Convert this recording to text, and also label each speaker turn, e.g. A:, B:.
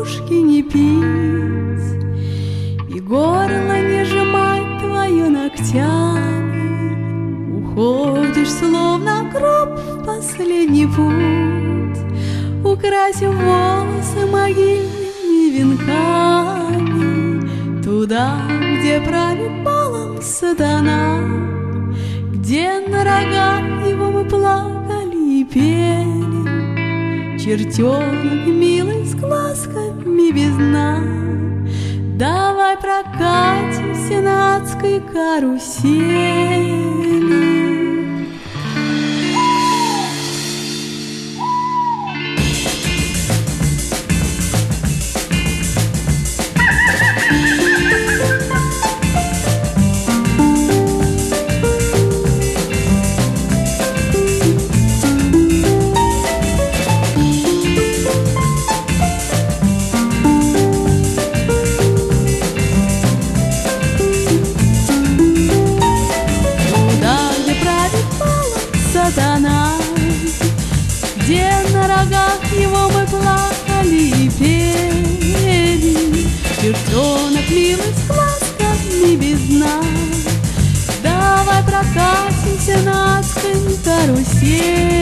A: кружки не пить, И горло не сжимать твое ногтями. Уходишь, словно гроб в последний путь, Украсив волосы могильными венками, Туда, где правит балом сатана, Где на рога его выплавит Чертенок милый с глазками без дна. Давай прокатимся на адской карусели. На рогах его мы плакали и пели, Чертенок милый с глазками без дна. Давай прокатимся на адской карусели.